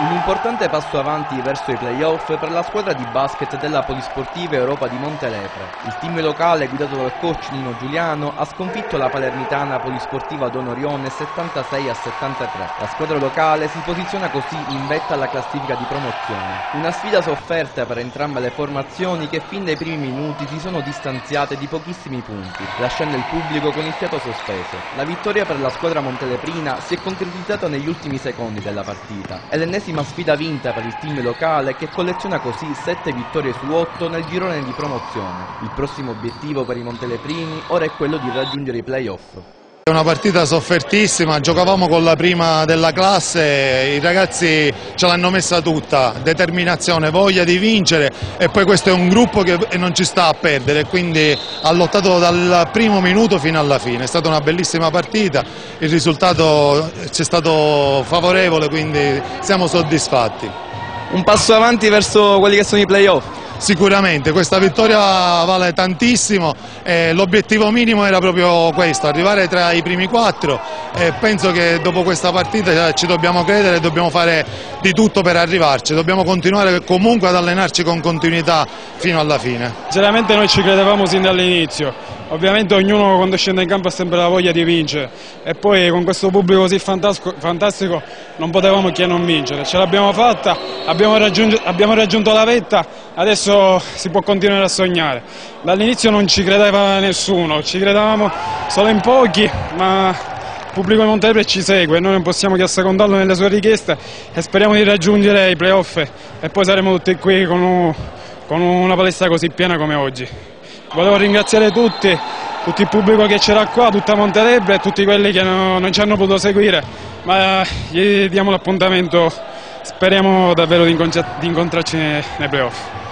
Un importante passo avanti verso i playoff per la squadra di basket della Polisportiva Europa di Montelepre. Il team locale, guidato dal coach Nino Giuliano, ha sconfitto la palermitana Polisportiva Donorione 76 a 73. La squadra locale si posiziona così in vetta alla classifica di promozione. Una sfida sofferta per entrambe le formazioni che fin dai primi minuti si sono distanziate di pochissimi punti, lasciando il pubblico con il fiato sospeso. La vittoria per la squadra monteleprina si è concretizzata negli ultimi secondi della partita. È l'ennesima l'ennesima sfida vinta per il team locale che colleziona così 7 vittorie su 8 nel girone di promozione. Il prossimo obiettivo per i Monteleprini ora è quello di raggiungere i playoff. È una partita soffertissima, giocavamo con la prima della classe, i ragazzi ce l'hanno messa tutta, determinazione, voglia di vincere e poi questo è un gruppo che non ci sta a perdere, quindi ha lottato dal primo minuto fino alla fine, è stata una bellissima partita, il risultato ci è stato favorevole, quindi siamo soddisfatti. Un passo avanti verso quelli che sono i playoff? Sicuramente, questa vittoria vale tantissimo, eh, l'obiettivo minimo era proprio questo, arrivare tra i primi quattro. E penso che dopo questa partita ci dobbiamo credere e dobbiamo fare di tutto per arrivarci, dobbiamo continuare comunque ad allenarci con continuità fino alla fine. Sinceramente noi ci credevamo sin dall'inizio, ovviamente ognuno quando scende in campo ha sempre la voglia di vincere. E poi con questo pubblico così fantastico non potevamo che non vincere, ce l'abbiamo fatta, abbiamo, abbiamo raggiunto la vetta, adesso adesso si può continuare a sognare. Dall'inizio non ci credeva nessuno, ci credevamo solo in pochi, ma il pubblico di Montelepre ci segue, noi non possiamo che assecondarlo nelle sue richieste e speriamo di raggiungere i playoff e poi saremo tutti qui con, un, con una palestra così piena come oggi. Volevo ringraziare tutti, tutto il pubblico che c'era qua, tutta Montelepre e tutti quelli che non, non ci hanno potuto seguire, ma gli diamo l'appuntamento, speriamo davvero di incontrarci nei playoff.